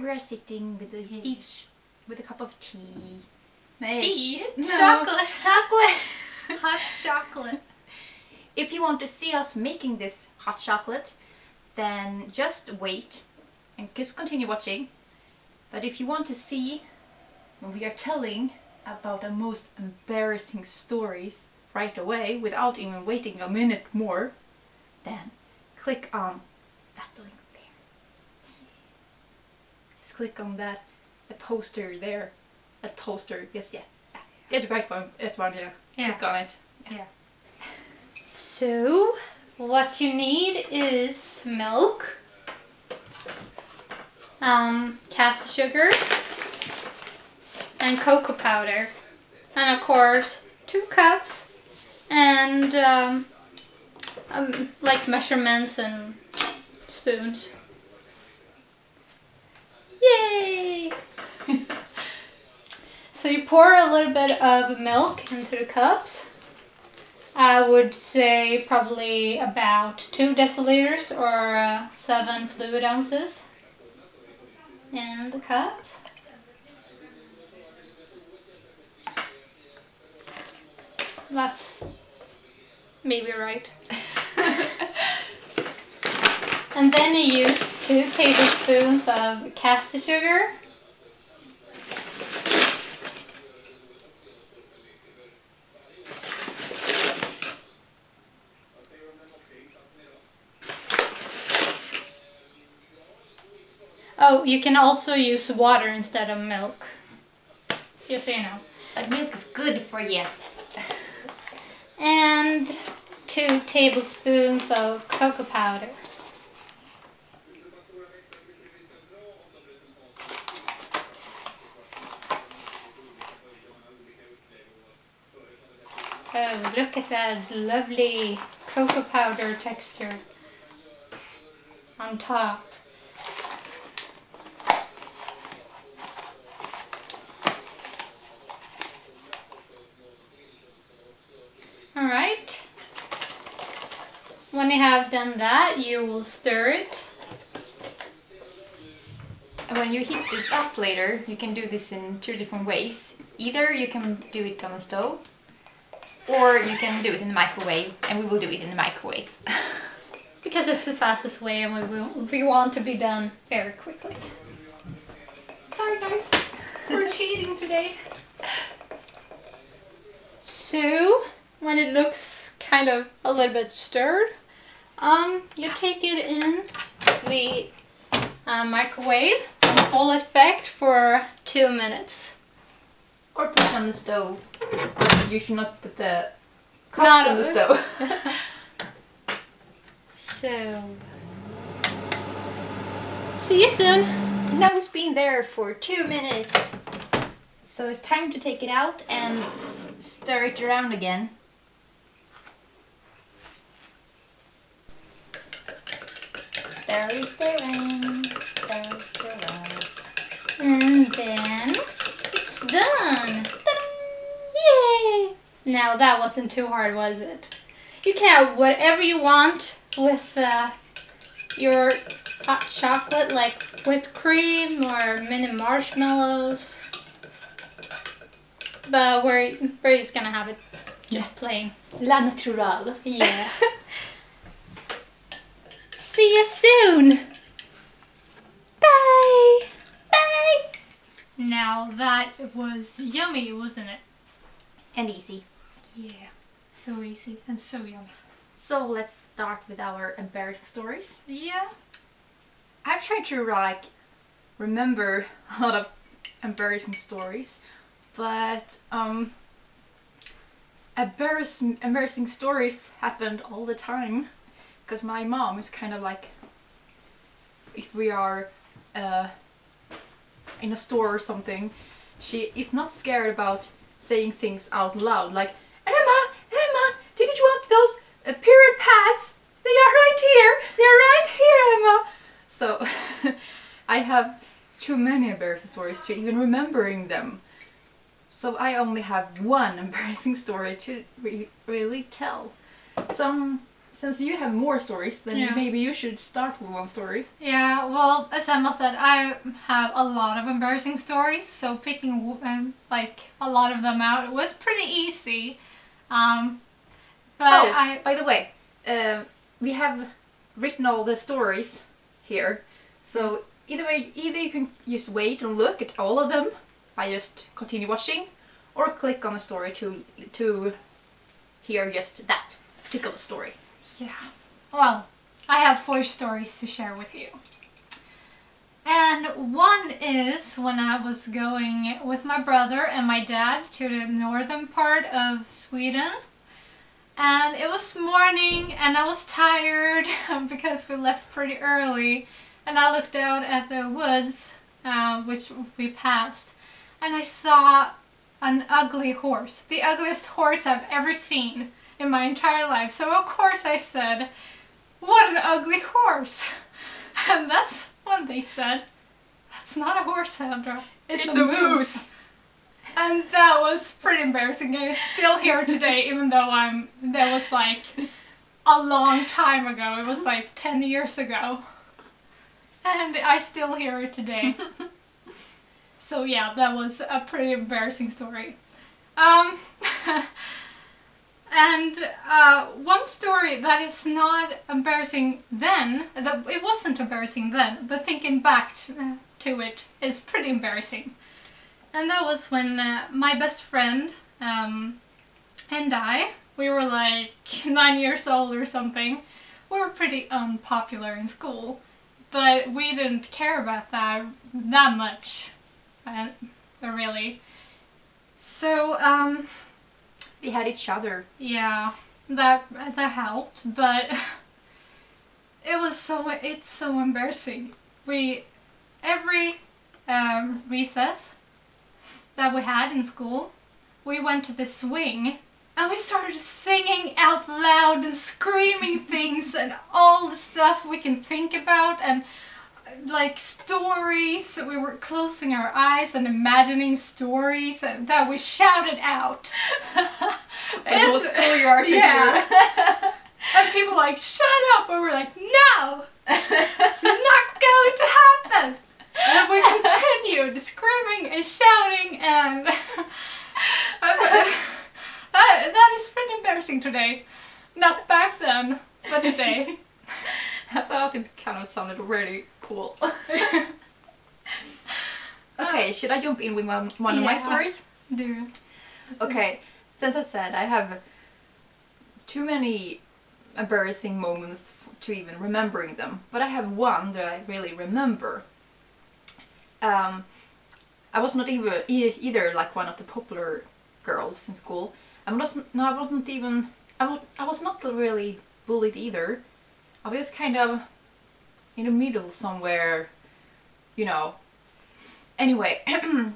we are sitting with a, each with a cup of tea. Tea? No. Chocolate. Chocolate. Hot chocolate. if you want to see us making this hot chocolate, then just wait and just continue watching. But if you want to see when we are telling about the most embarrassing stories right away without even waiting a minute more, then click on that link. Just click on that the poster there. That poster, yes, yeah. yeah. It's right one, it's one, yeah. Yeah. Click on it. Yeah. So, what you need is milk, um, caster sugar, and cocoa powder, and of course two cups, and um, um, like measurements and spoons. Yay! so you pour a little bit of milk into the cups. I would say probably about two deciliters or uh, seven fluid ounces in the cups. That's maybe right. and then you use two tablespoons of caster sugar. Oh, you can also use water instead of milk. Just so you know. But milk is good for you. And two tablespoons of cocoa powder. Oh, look at that lovely cocoa powder texture on top. Alright. When you have done that, you will stir it. And when you heat this up later, you can do this in two different ways. Either you can do it on the stove, or you can do it in the microwave, and we will do it in the microwave. Because it's the fastest way and we, will, we want to be done very quickly. Sorry guys, we're cheating today. So, when it looks kind of a little bit stirred, um, you take it in the uh, microwave full effect for two minutes. Or put it on the stove. You should not put the cups Not on the stove. So, see you soon. now it's been there for two minutes. So it's time to take it out and stir it around again. Stir it around, stir it around. And then it's done. Yay! Now that wasn't too hard, was it? You can have whatever you want with uh, your hot chocolate, like whipped cream or mini marshmallows. But we're, we're just gonna have it just plain. La natural. Yeah. See you soon. Bye. Now that was yummy, wasn't it? And easy. Yeah. So easy and so yummy. So let's start with our embarrassing stories. Yeah. I've tried to like remember a lot of embarrassing stories, but um, embarrassing embarrassing stories happened all the time because my mom is kind of like if we are uh, in a store or something, she is not scared about saying things out loud like Emma, Emma, did you want those uh, period pads? They are right here. They are right here, Emma. So I have too many embarrassing stories to even remembering them. So I only have one embarrassing story to re- really tell. Some since you have more stories, then Yeah. maybe you should start with one story. Yeah, well, as Emma said, I have a lot of embarrassing stories, so picking um, like a lot of them out was pretty easy. Um, but oh, I by the way, um, we have written all the stories here, so either way, either you can just wait and look at all of them by just continue watching, or click on a story to to hear just that particular story. Yeah, well, I have four stories to share with you. And one is when I was going with my brother and my dad to the northern part of Sweden. And it was morning and I was tired because we left pretty early. And I looked out at the woods, uh, which we passed, and I saw an ugly horse. The ugliest horse I've ever seen in my entire life. So of course I said, what an ugly horse. And that's what they said. That's not a horse, Sandra. It's, a, moose. And that was pretty embarrassing. I'm still here today, even though I'm. That was like a long time ago. It was like 10 years ago. And I still hear it today. so, yeah, that was a pretty embarrassing story. Um. And uh, one story that is not embarrassing then, that it wasn't embarrassing then, but thinking back to, to it is pretty embarrassing. And that was when uh, my best friend um, and I, we were like nine years old or something. We were pretty unpopular in school, but we didn't care about that that much, uh, really. So, um, They had each other. yeah, that that helped, but it was so it's so embarrassing. We every um, recess that we had in school, we went to the swing and we started singing out loud and screaming things and all the stuff we can think about and like stories. We were closing our eyes and imagining stories that we shouted out. And what school you Yeah. do. And people like, shut up! And we're like, no! Not going to happen! And we continued screaming and shouting and that, that is pretty embarrassing today. Not back then, but today. I thought it kind of sounded really cool. okay, should I jump in with one, one of my stories? Do. Okay, since I said I have too many embarrassing moments to even remembering them, but I have one that I really remember. Um, I was not even e- either like one of the popular girls in school. I wasn't. No, I wasn't even. I was. I was not really bullied either. I was kind of in the middle somewhere, you know. Anyway,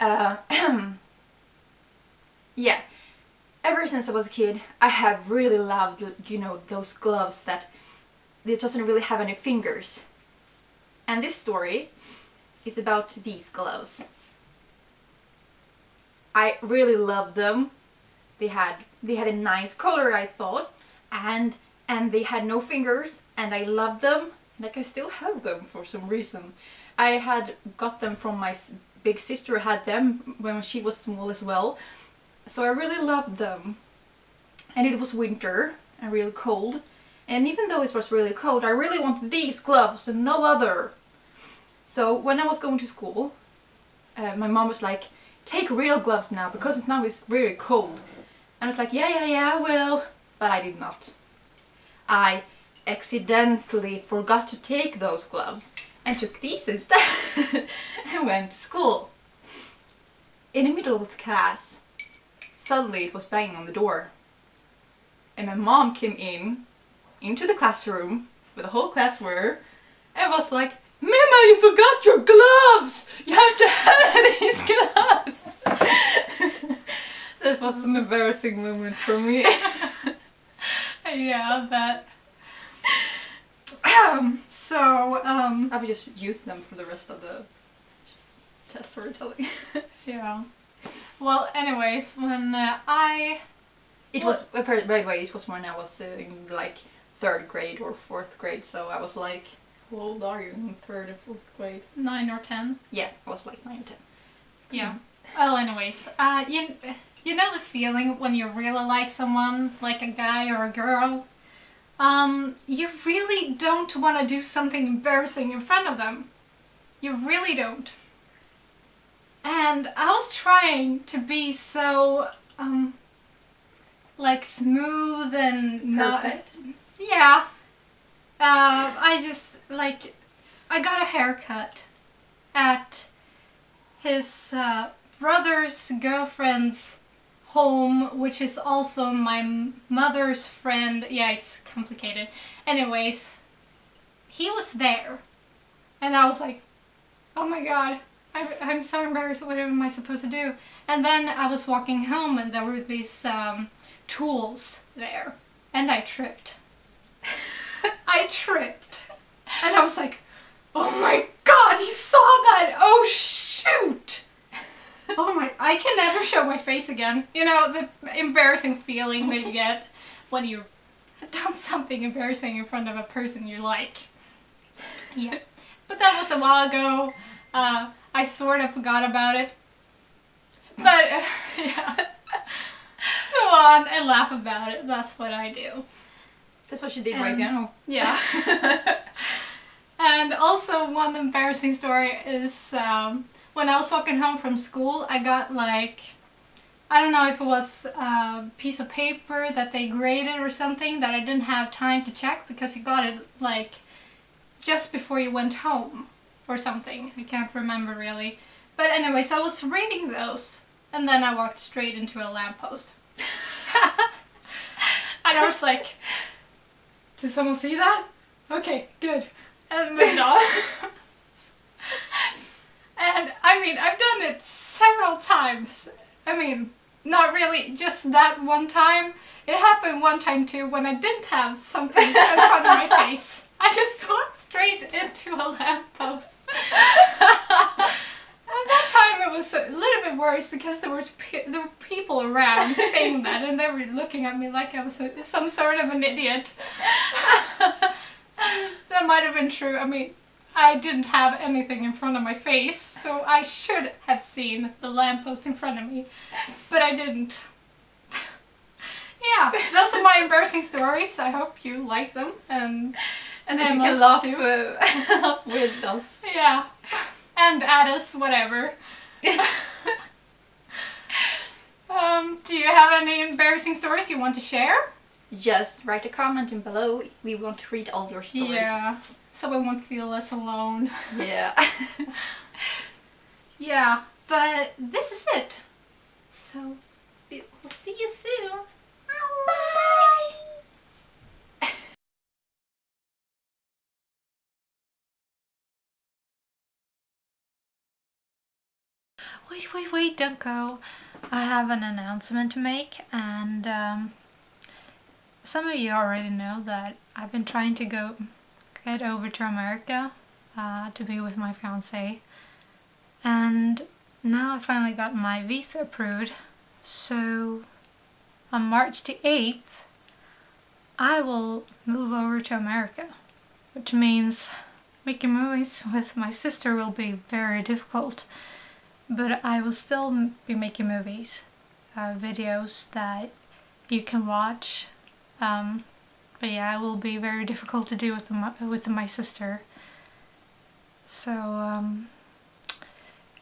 uh, yeah. Ever since I was a kid, I have really loved, you know, those gloves that it doesn't really have any fingers. And this story is about these gloves. I really loved them. They had they had a nice color, I thought, and and they had no fingers, and I loved them, Like I still have them for some reason. I had got them from my big sister had them when she was small as well, so I really loved them. And it was winter and really cold, and even though it was really cold, I really wanted these gloves and no other. So when I was going to school, uh, my mom was like, "Take real gloves now because it's now it's very cold." And I was like, "Yeah, yeah, yeah, I will," but I did not. I accidentally forgot to take those gloves and took these instead and went to school. In the middle of class, suddenly it was banging on the door. And my mom came in, into the classroom, where the whole class were, and was like, Mima, you forgot your gloves! You have to have these gloves! that was an embarrassing moment for me. Yeah, that. Um, so, um, I would just use them for the rest of the test storytelling. Yeah. Well, anyways, when uh, I It was uh, by by the way, it was when I was uh, in like third grade or fourth grade. So I was like, how old are you in third or fourth grade? Nine or ten. Yeah, I was like nine, ten. Yeah. Well, anyways, uh, you you know the feeling when you really like someone, like a guy or a girl. Um, you really don't want to do something embarrassing in front of them. You really don't. And I was trying to be so, um, like smooth and not. Perfect. Yeah. Uh, I just, like, I got a haircut at his uh, brother's girlfriend's home, which is also my mother's friend. Yeah, it's complicated. Anyways, he was there. And I was like, oh my god, I'm, I'm so embarrassed. What am I supposed to do? And then I was walking home and there were these um, tools there. And I tripped. I tripped. And I was like, oh my god, he saw that! Oh shoot! Oh my, I can never show my face again. You know, the embarrassing feeling that you get when you've done something embarrassing in front of a person you like. Yeah. But that was a while ago. Uh, I sort of forgot about it. But, uh, yeah. Go on and laugh about it. That's what I do. That's what she did right Um, now. Yeah. and also one embarrassing story is um, when I was walking home from school, I got like I don't know if it was a piece of paper that they graded or something that I didn't have time to check because you got it like just before you went home or something. I can't remember really. But anyways, I was reading those and then I walked straight into a lamppost. and I was like, did someone see that? Okay, good. And moved on. and I mean, I've done it several times. I mean, not really just that one time. It happened one time too when I didn't have something in front of my face. I just walked straight into a lamppost. At that time, it was a little bit worse because there was pe- there were people around saying that, and they were looking at me like I was a, some sort of an idiot. that might have been true. I mean, I didn't have anything in front of my face, so I should have seen the lamppost in front of me, but I didn't. yeah, those are my embarrassing stories. I hope you like them. Um, And then you can laugh, uh, laugh with us. yeah, and add us whatever. Um, do you have any embarrassing stories you want to share? Just write a comment in below. We want to read all your stories. Yeah, so we won't feel less alone. Yeah. Yeah, but this is it. So we- we'll see you soon. Bye. Wait, wait, wait, don't go. I have an announcement to make, and um, some of you already know that I've been trying to go get over to America uh, to be with my fiance. And now I finally got my visa approved. So on March the 8th, I will move over to America, which means making movies with my sister will be very difficult. But I will still be making movies, uh, videos that you can watch. Um, but yeah, it will be very difficult to do with my, with my sister. So um,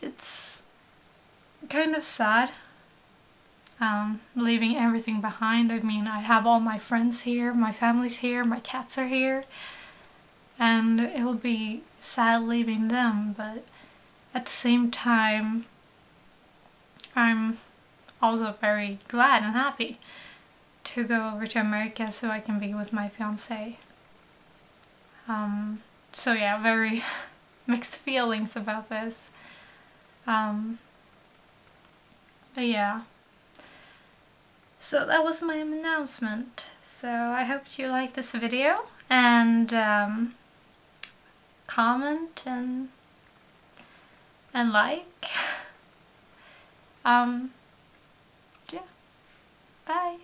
it's kind of sad um, leaving everything behind. I mean, I have all my friends here, my family's here, my cats are here, and it will be sad leaving them, but at the same time, I'm also very glad and happy to go over to America so I can be with my fiance. Um, so yeah, very mixed feelings about this. Um, but yeah. So that was my announcement. So I hope you like this video and um, comment and and like. Um, yeah. Bye.